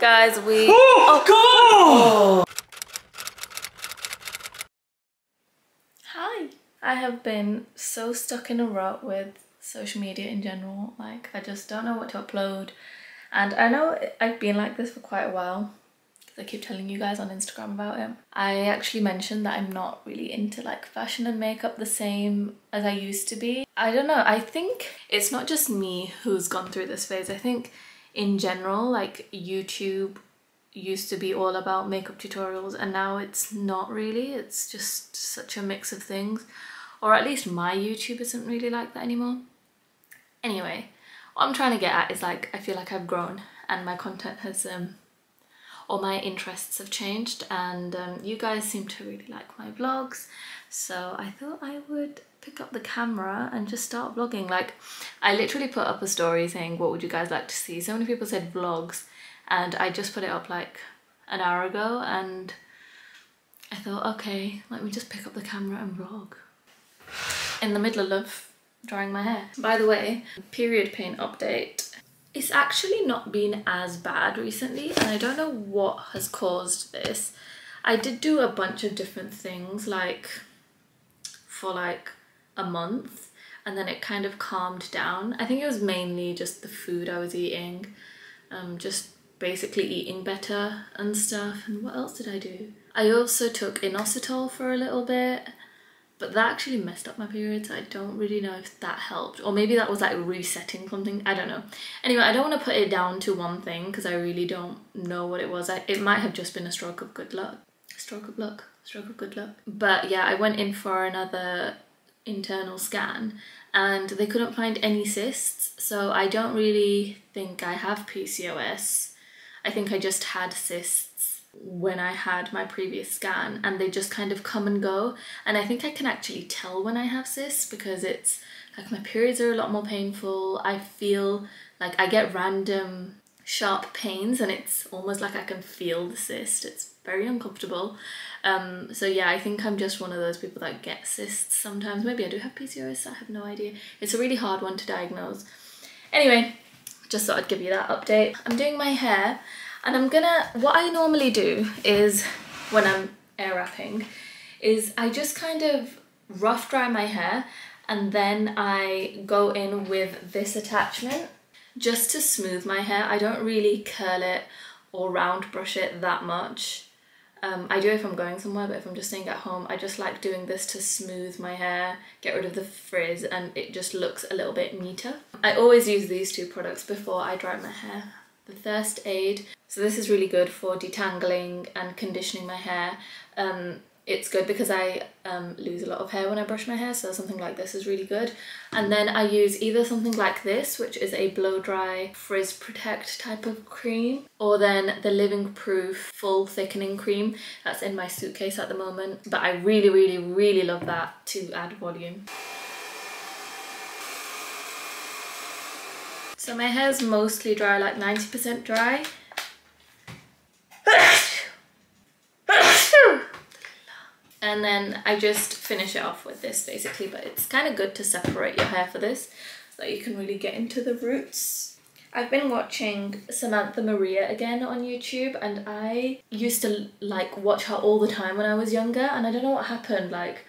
Guys, we... Oh, God! Hi. I have been so stuck in a rut with social media in general. Like, I just don't know what to upload. And I know I've been like this for quite a while. because I keep telling you guys on Instagram about it. I actually mentioned that I'm not really into like fashion and makeup the same as I used to be. I don't know, I think it's not just me who's gone through this phase. I think in general, like YouTube used to be all about makeup tutorials and now it's not really. It's just such a mix of things. Or at least my YouTube isn't really like that anymore. Anyway, what I'm trying to get at is like, I feel like I've grown and my content has, um, or my interests have changed and um, you guys seem to really like my vlogs. So I thought I would pick up the camera and just start vlogging. Like I literally put up a story saying, what would you guys like to see? So many people said vlogs and I just put it up like an hour ago and I thought, okay, let me just pick up the camera and vlog. In the middle of drying my hair. By the way, period pain update. It's actually not been as bad recently and I don't know what has caused this. I did do a bunch of different things like for like a month and then it kind of calmed down. I think it was mainly just the food I was eating, um, just basically eating better and stuff. And what else did I do? I also took inositol for a little bit but that actually messed up my periods. I don't really know if that helped or maybe that was like resetting something. I don't know. Anyway, I don't want to put it down to one thing because I really don't know what it was. I, it might have just been a stroke of good luck. Stroke of luck. Stroke of good luck. But yeah, I went in for another internal scan and they couldn't find any cysts. So I don't really think I have PCOS. I think I just had cysts when I had my previous scan and they just kind of come and go. And I think I can actually tell when I have cysts because it's like my periods are a lot more painful. I feel like I get random sharp pains and it's almost like I can feel the cyst. It's very uncomfortable. Um so yeah I think I'm just one of those people that get cysts sometimes. Maybe I do have PCOS I have no idea. It's a really hard one to diagnose. Anyway just thought I'd give you that update. I'm doing my hair and I'm gonna, what I normally do is when I'm air wrapping is I just kind of rough dry my hair and then I go in with this attachment just to smooth my hair. I don't really curl it or round brush it that much. Um, I do if I'm going somewhere, but if I'm just staying at home, I just like doing this to smooth my hair, get rid of the frizz, and it just looks a little bit neater. I always use these two products before I dry my hair. The Thirst Aid so this is really good for detangling and conditioning my hair. Um, it's good because I um, lose a lot of hair when I brush my hair, so something like this is really good. And then I use either something like this, which is a blow dry frizz protect type of cream, or then the Living Proof full thickening cream that's in my suitcase at the moment. But I really, really, really love that to add volume. So my hair's mostly dry, like 90% dry. and then I just finish it off with this basically but it's kind of good to separate your hair for this so that you can really get into the roots. I've been watching Samantha Maria again on YouTube and I used to like watch her all the time when I was younger and I don't know what happened like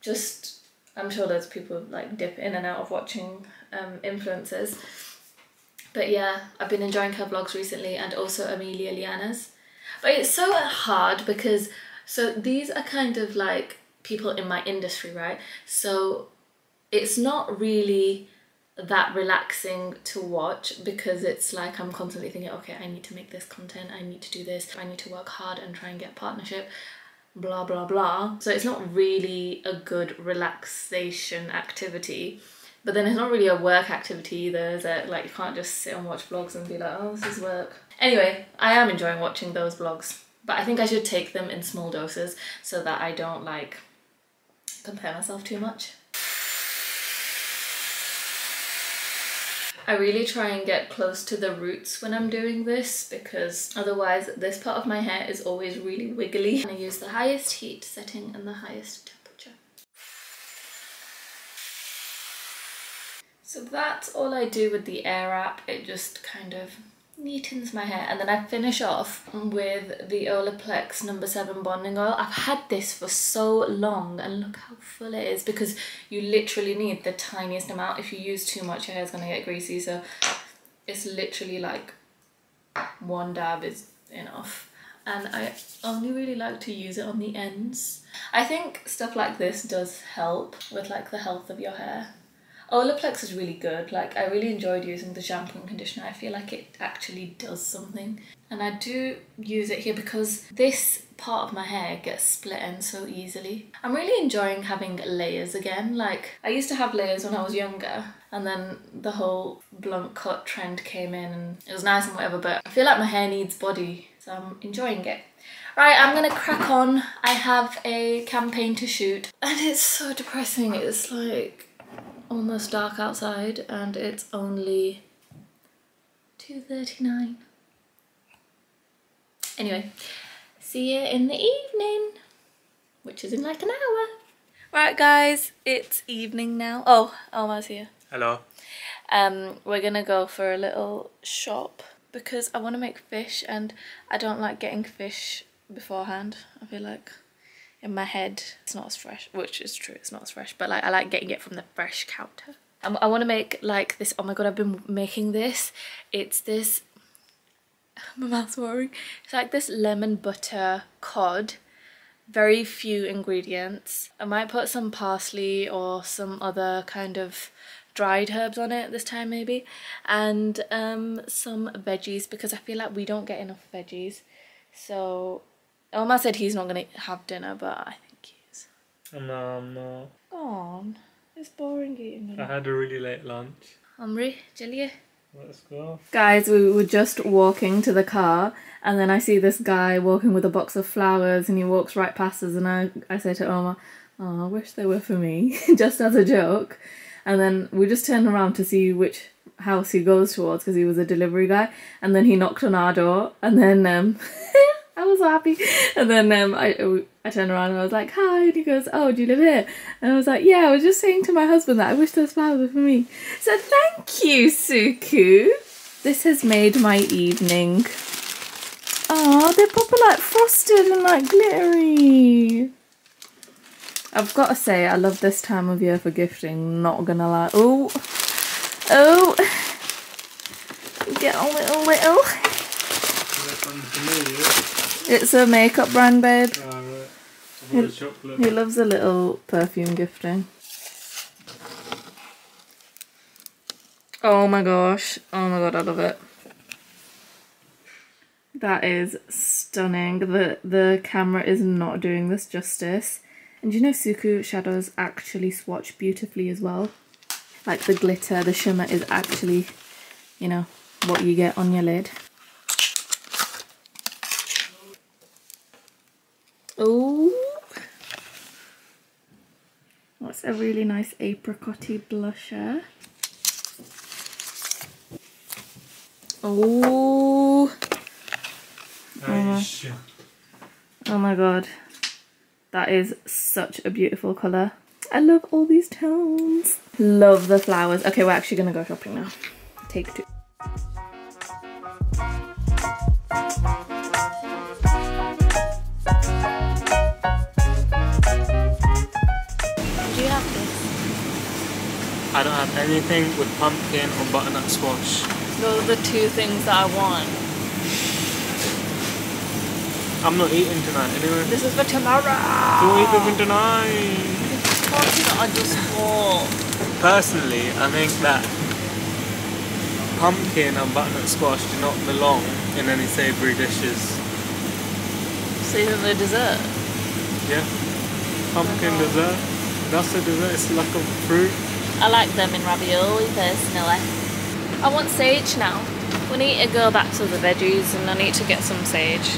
just I'm sure there's people like dip in and out of watching um, influencers. But yeah I've been enjoying her vlogs recently and also Amelia Liana's. But it's so hard because so these are kind of like people in my industry, right? So it's not really that relaxing to watch because it's like I'm constantly thinking, okay, I need to make this content, I need to do this, I need to work hard and try and get partnership, blah, blah, blah. So it's not really a good relaxation activity. But then it's not really a work activity either, it? Like you can't just sit and watch vlogs and be like, oh, this is work. Anyway, I am enjoying watching those vlogs. But I think I should take them in small doses so that I don't like compare myself too much. I really try and get close to the roots when I'm doing this because otherwise this part of my hair is always really wiggly. And I use the highest heat setting and the highest temperature. So that's all I do with the air wrap. It just kind of neatens my hair and then I finish off with the Olaplex number 7 bonding oil. I've had this for so long and look how full it is because you literally need the tiniest amount. If you use too much your hair is going to get greasy so it's literally like one dab is enough and I only really like to use it on the ends. I think stuff like this does help with like the health of your hair Olaplex is really good. Like I really enjoyed using the shampoo and conditioner. I feel like it actually does something. And I do use it here because this part of my hair gets split in so easily. I'm really enjoying having layers again. Like I used to have layers when I was younger and then the whole blunt cut trend came in and it was nice and whatever but I feel like my hair needs body so I'm enjoying it. Right, I'm gonna crack on. I have a campaign to shoot and it's so depressing. It's like almost dark outside and it's only 2.39. Anyway, see you in the evening, which is in like an hour. Right guys, it's evening now. Oh, Omar's here. Hello. Um, we're gonna go for a little shop because I want to make fish and I don't like getting fish beforehand. I feel like in my head it's not as fresh which is true it's not as fresh but like I like getting it from the fresh counter. I, want to make like this oh my god I've been making this. It's this my mouth's watering. It's like this lemon butter cod very few ingredients. I might put some parsley or some other kind of dried herbs on it this time maybe and um, some veggies because I feel like we don't get enough veggies. So Omar said he's not going to have dinner, but I think he is. No, I'm not. Go on. It's boring eating. I had a really late lunch. Amri, Julia. Let's go. Guys, we were just walking to the car and then I see this guy walking with a box of flowers and he walks right past us and I, I say to Omar, oh, I wish they were for me, just as a joke. And then we just turn around to see which house he goes towards because he was a delivery guy and then he knocked on our door and then um I was so happy. And then um, I, I turned around and I was like, hi. And he goes, oh, do you live here? And I was like, yeah, I was just saying to my husband that I wish those flowers were for me. So thank you, Suqqu. This has made my evening. Oh, they're proper like frosted and like glittery. I've got to say, I love this time of year for gifting. Not gonna lie. Oh, oh. Get a little, little. It's a makeup brand, babe. Right. he, he loves a little perfume gifting. Oh my gosh. Oh my god, I love it. That is stunning. The the camera is not doing this justice. And you know Suqqu shadows actually swatch beautifully as well. Like the glitter, the shimmer is actually, you know, what you get on your lid. Oh, that's a really nice apricotty blusher. Oh. Oh, oh my god. That is such a beautiful colour. I love all these tones. Love the flowers. Okay, we're actually going to go shopping now. Take two. Anything with pumpkin or butternut squash. Those are the two things that I want. I'm not eating tonight anyway. This is for tomorrow. Don't eat them tonight. I just want. Personally, I think that pumpkin and butternut squash do not belong in any savoury dishes. So even the dessert? Yeah. Pumpkin oh dessert. That's a dessert, it's like a fruit. I like them in ravioli personally. I want sage now. We need to go back to the veggies and I need to get some sage.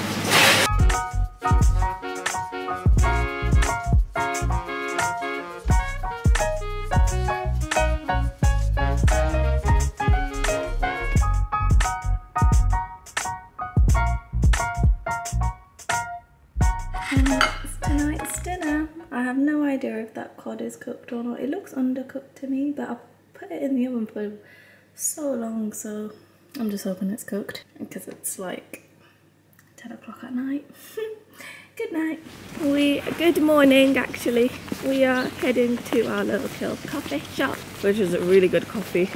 That is cooked or not. It looks undercooked to me, but I've put it in the oven for so long, so I'm just hoping it's cooked because it's like 10 o'clock at night. good night. We, good morning actually. We are heading to our little kill coffee shop, which is a really good coffee.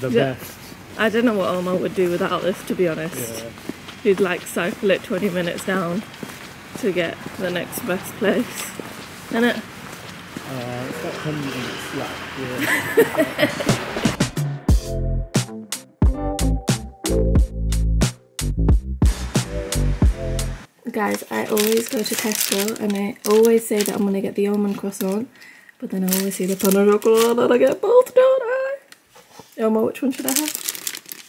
The Yeah. best. I don't know what Omar would do without this to be honest. Yeah. He'd like cycle it 20 minutes down to get the next best place. Innit? Uh, it's got 10 minutes left. Yeah. Guys, I always go to Tesco and I always say that I'm gonna get the almond croissant, but then I always see the pain au chocolat and I get both, don't I? Omar, which one should I have?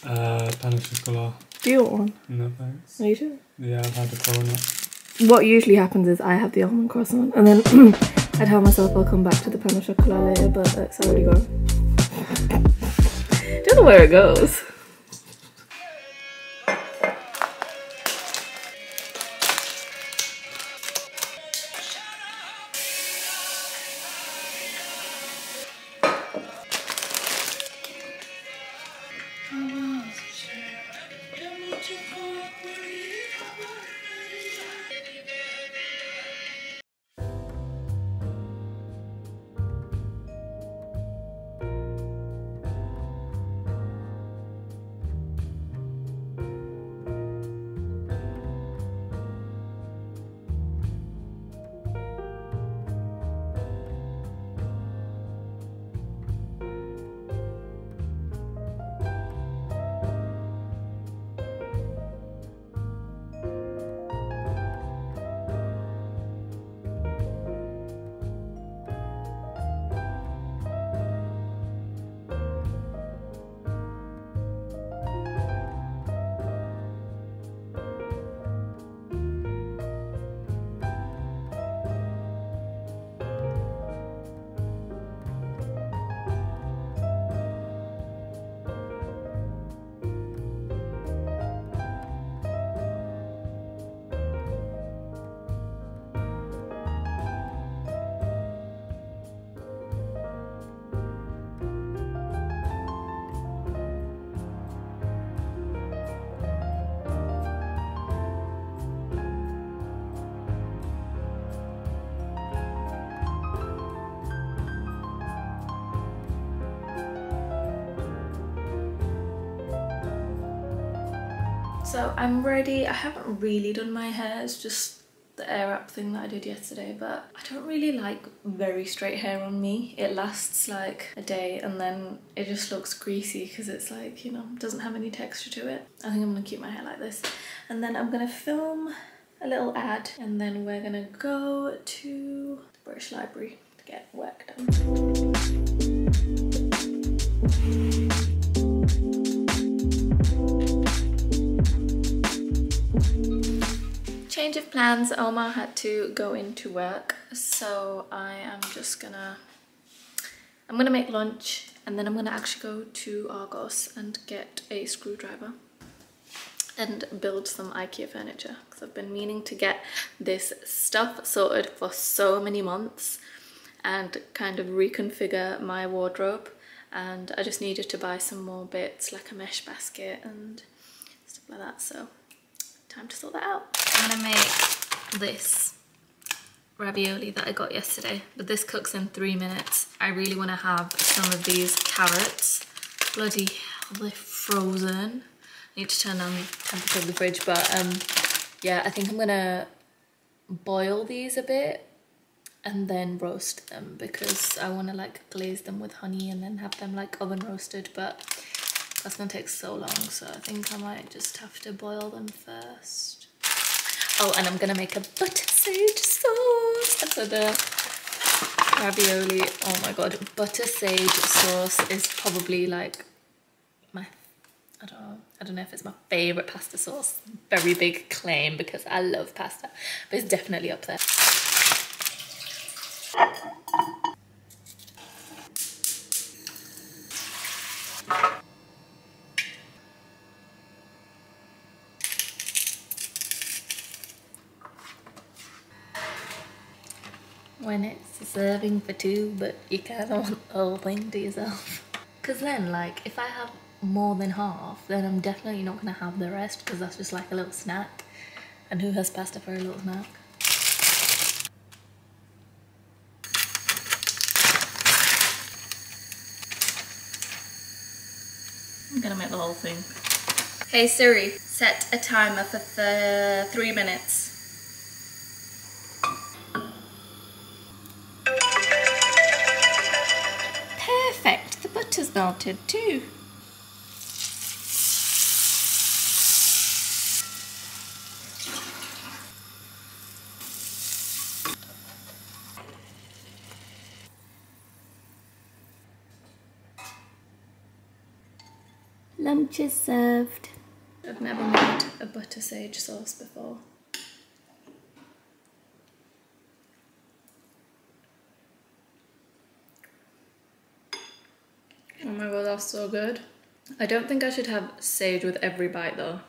Uh, pain au chocolat. Do you want one? No thanks. Are you sure? Yeah, I've had the coconut. What usually happens is I have the almond croissant and then I tell myself I'll come back to the pain au chocolat later, but it's already gone. Don't know where it goes. So I'm ready. I haven't really done my hair. It's just the air up thing that I did yesterday, but I don't really like very straight hair on me. It lasts like a day and then it just looks greasy because it's like, you know, doesn't have any texture to it. I think I'm gonna keep my hair like this. And then I'm gonna film a little ad and then we're gonna go to the British Library to get work done. Change of plans, Omar had to go into work, so I am just gonna I'm gonna make lunch and then I'm gonna actually go to Argos and get a screwdriver and build some IKEA furniture because I've been meaning to get this stuff sorted for so many months and kind of reconfigure my wardrobe and I just needed to buy some more bits like a mesh basket and stuff like that so time to sort that out. I'm gonna make this ravioli that I got yesterday, but this cooks in three minutes. I really want to have some of these carrots. Bloody hell, they're frozen. I need to turn down the temperature of the fridge, but um, yeah, I think I'm gonna boil these a bit and then roast them because I want to like glaze them with honey and then have them like oven roasted, but that's gonna take so long, so I think I might just have to boil them first. Oh, and I'm gonna make a butter sage sauce for the ravioli. Oh my god, butter sage sauce is probably like my I don't know. I don't know if it's my favorite pasta sauce. Very big claim because I love pasta, but it's definitely up there. when it's serving for two, but you kind of want the whole thing to yourself. Because then, like, if I have more than half, then I'm definitely not gonna have the rest because that's just like a little snack. And who has pasta for a little snack? I'm gonna make the whole thing. Hey Siri, set a timer for th three minutes. Too. Lunch is served. I've never made a butter sage sauce before. Oh my god, that's so good. I don't think I should have sage with every bite though.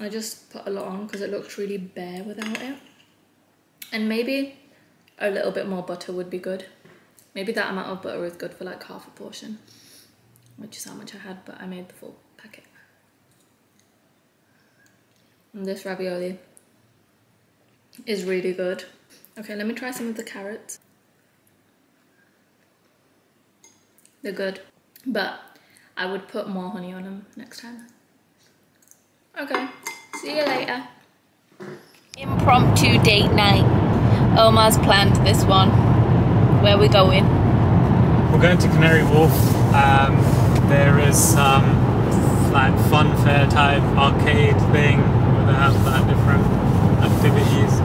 I just put a lot on because it looks really bare without it. And maybe a little bit more butter would be good. Maybe that amount of butter is good for like half a portion, which is how much I had, but I made the full packet. And this ravioli is really good. Okay, let me try some of the carrots. They're good, but I would put more honey on them next time. Okay, see you later. Impromptu date night. Omar's planned this one. Where are we going? We're going to Canary Wharf. Um, there is some like fun fair type arcade thing where they have like different activities,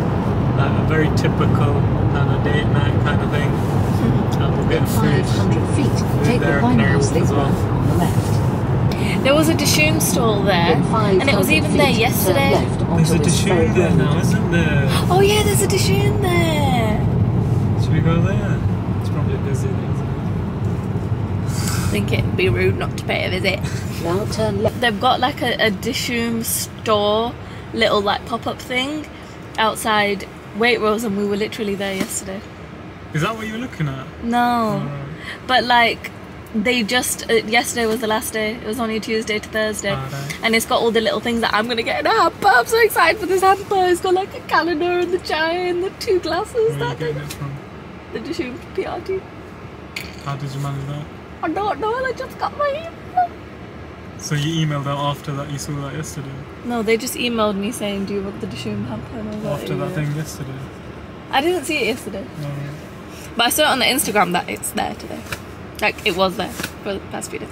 like a very typical kind of date night kind of thing. And we'll get food. 500 feet, take the at Canary Winehouse Wharf well. On the left. There was a Dishoom stall there, and it was even there yesterday. There's a Dishoom there now, isn't there? Oh yeah, there's a Dishoom there. Should we go there? It's probably busy there, isn't I think it'd be rude not to pay a visit. Now turn left. They've got like a, a Dishoom store, little like pop-up thing outside Waitrose, and we were literally there yesterday. Is that what you were looking at? No, but like they just uh, yesterday was the last day. It was only Tuesday to Thursday, and it's got all the little things that I'm gonna get in a hamper. I'm so excited for this hamper. It's got like a calendar and the chai and the two glasses. Where are you That getting thing. it from? the Dishoom PRT. How did you manage that? I don't know. I just got my email. So you emailed out after that, you saw that yesterday? No, they just emailed me saying, "Do you want the Dishoom hamper?" And I was like, After that thing yesterday? I didn't see it yesterday, Alright. But I saw it on the Instagram that it's there today. Like it was there for the past few days.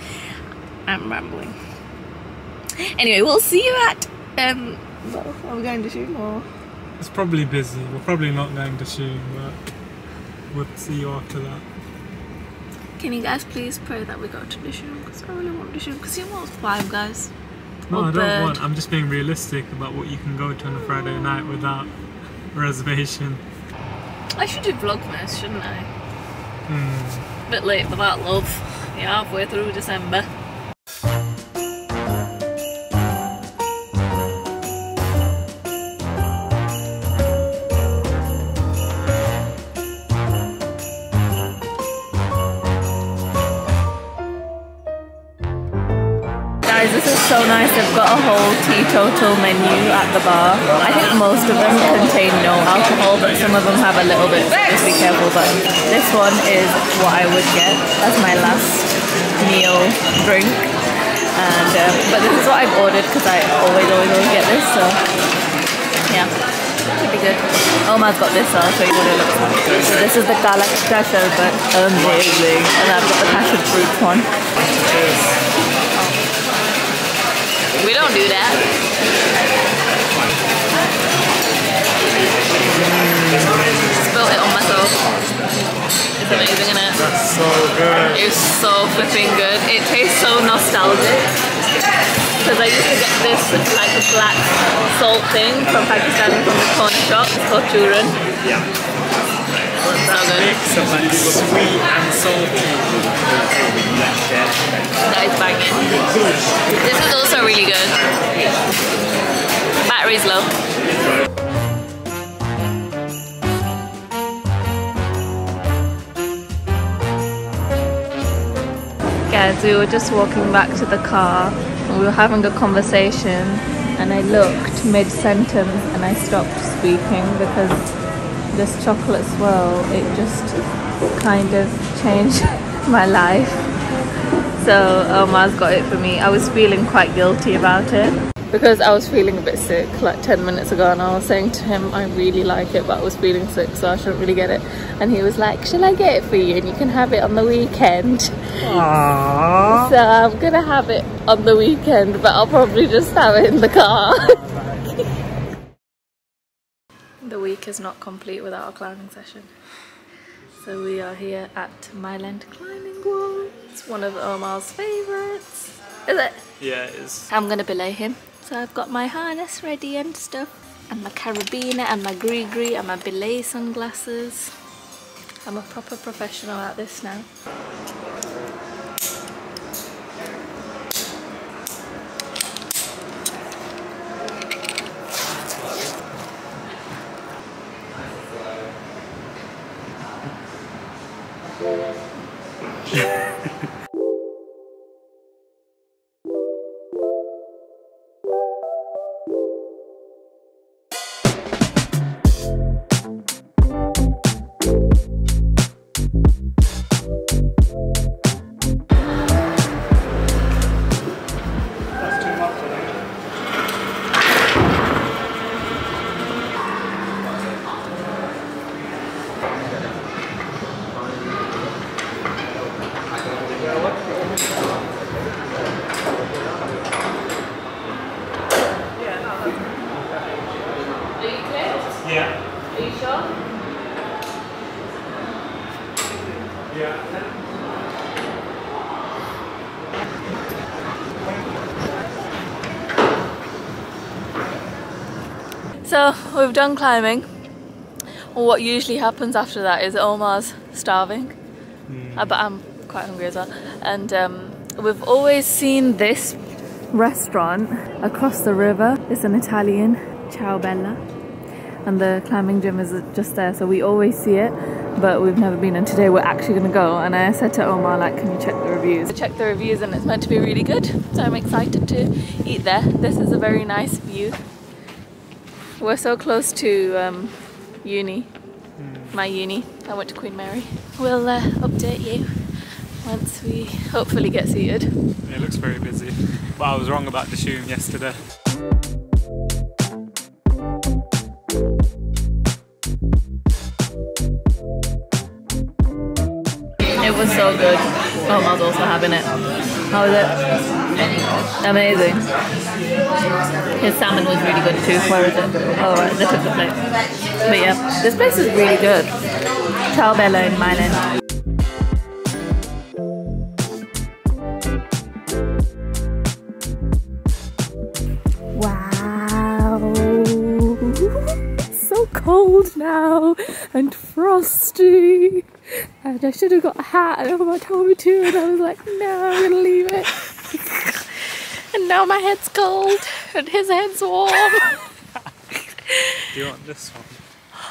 I'm rambling. Anyway, we'll see you at um. Well, are we going to shoot or? It's probably busy. We're probably not going to shoot, but we'll see you after that. Can you guys please pray that we go to Dishoom? Because I really want Dishoom. Because you want five guys. No, Or I don't bird. want. I'm just being realistic about what you can go to on a Friday night without reservation. I should do Vlogmas, shouldn't I? Hmm. Bit late for that, love. You're halfway through December. So nice. They've got a whole teetotal menu at the bar. I think most of them contain no alcohol, but some of them have a little bit. So just be careful. But this one is what I would get as my last meal drink. And um, but this is what I've ordered because I always, always, always get this. So yeah, be good. Omar's got this. So I'll show you what it looks like. So this is the Galactica sherbet, amazing, and I've got the passion fruit one. We don't do that. Spilt it on myself. It's amazing, isn't it? That's so good. It's so flipping good. It tastes so nostalgic. Because I used to get this like a black salt thing from Pakistan from the corner shop. It's called churran. So sweet and salty. That is banging. This is also really good. Battery's low. Guys, we were just walking back to the car and we were having a conversation and I looked mid-sentence and I stopped speaking because this chocolate swirl, it just kind of changed my life. So Omar's got it for me. I was feeling quite guilty about it because I was feeling a bit sick like 10 minutes ago and I was saying to him I really like it but I was feeling sick so I shouldn't really get it and he was like shall I get it for you and you can have it on the weekend Aww. so I'm gonna have it on the weekend but I'll probably just have it in the car week is not complete without a climbing session so we are here at Mile End Climbing Wall it's one of Omar's favourites is it? Yeah, it is. I'm gonna belay him. So I've got my harness ready and stuff, and my carabiner, and my GriGri, and my belay sunglasses. I'm a proper professional at this now. So we've done climbing. What usually happens after that is Omar's starving, Uh, but I'm quite hungry as well. And um, we've always seen this restaurant across the river. It's an Italian, Ciao Bella, and the climbing gym is just there. So we always see it, but we've never been. And today we're actually gonna go. And I said to Omar, like, can you check the reviews? I checked the reviews, and it's meant to be really good. So I'm excited to eat there. This is a very nice view. We're so close to um, uni, my uni. I went to Queen Mary. We'll uh, update you once we hopefully get seated. It looks very busy. But I was wrong about the shoe yesterday. It was so good. Omar's also having it. How was it? Amazing. His salmon was really good too. Where is it? Oh, right, this is the place. But yeah, this place is really good. Ciao in Milan. Wow. It's so cold now and frosty. And I should have got a hat and Omar told me to and I was like, no, I'm gonna leave it. and now my head's cold and his head's warm. Do you want this one?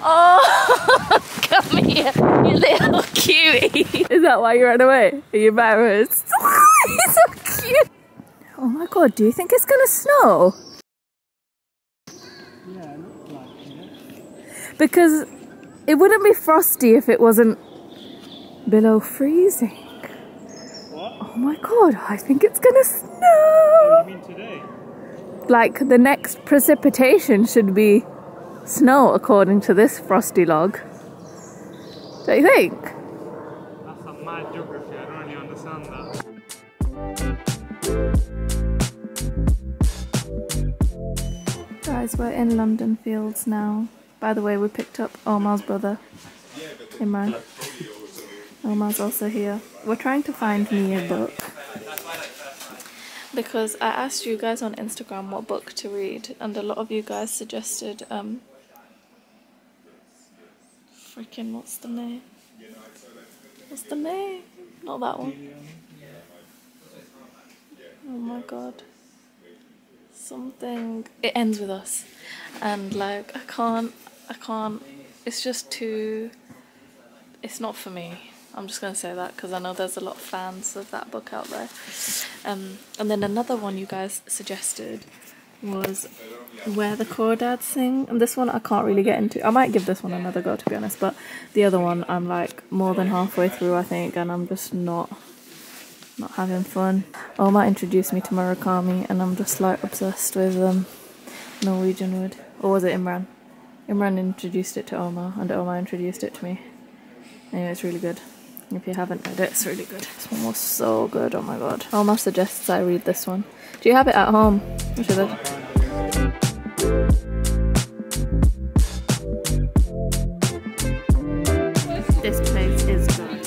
Oh, come here, you little cutie. Is that why you ran away? Are you embarrassed? He's so cute. Oh my god, do you think it's gonna snow? Yeah, it looks like it. Because it wouldn't be frosty if it wasn't below freezing. What? Oh my god, I think it's gonna You snow. mean today? Like the next precipitation should be snow according to this frosty log. Don't you think? That's some mad geography. I don't really understand that. Guys, we're in London Fields now. By the way, we picked up Omar's brother, Imran. Omar's also here. We're trying to find me a book. Because I asked you guys on Instagram what book to read, and a lot of you guys suggested, um, freaking, what's the name? What's the name? Not that one. Oh my god something it ends with us and like i can't i can't it's just too it's not for me I'm just gonna say that because I know there's a lot of fans of that book out there. Um, and then another one you guys suggested was Where the Crawdads Sing. And this one I can't really get into. I might give this one another go to be honest, but the other one I'm like more than halfway through I think, and I'm just not not having fun. Omar introduced me to Murakami, and I'm just like obsessed with um, Norwegian wood. Or was it Imran? Imran introduced it to Omar, and Omar introduced it to me. Anyway, it's really good. If you haven't read it, it's really good. This one was so good, oh my god. Omar suggests I read this one. Do you have it at home? You should. This place is good.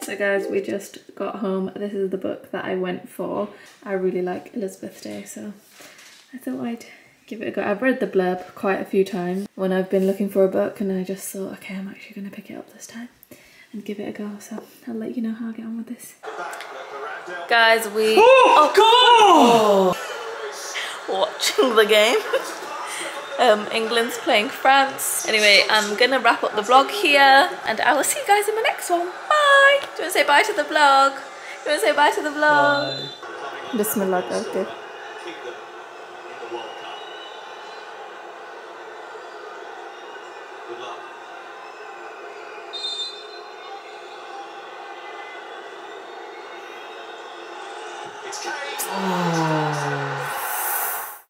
So guys, we just got home. This is the book that I went for. I really like Elizabeth Day, so I thought I'd give it a go. I've read the blurb quite a few times when I've been looking for a book and I just thought, okay, I'm actually going to pick it up this time and give it a go. So I'll let you know how I get on with this. Guys, we... Oh, god, watching the game. Um, England's playing France. Anyway, I'm gonna wrap up the vlog here and I will see you guys in my next one. Bye! Do you wanna say bye to the vlog? You wanna say bye to the vlog? Bye. Bismillah, okay.